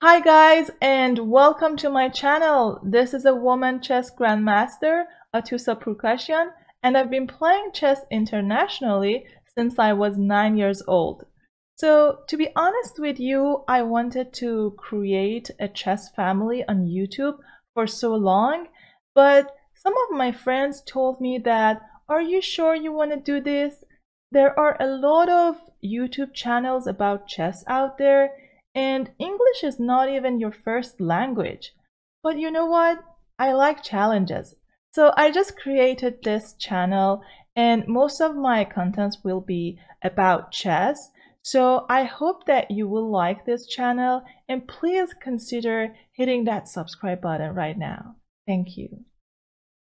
Hi guys and welcome to my channel. This is a woman chess grandmaster, Atousa Pourkashiyan, and I've been playing chess internationally since I was 9 years old. So to be honest with you, I wanted to create a chess family on YouTube for so long, but some of my friends told me that, are you sure you want to do this? There are a lot of YouTube channels about chess out there and English is not even your first language. But you know what? I like challenges. So I just created this channel and most of my contents will be about chess. So I hope that you will like this channel and please consider hitting that subscribe button right now. Thank you.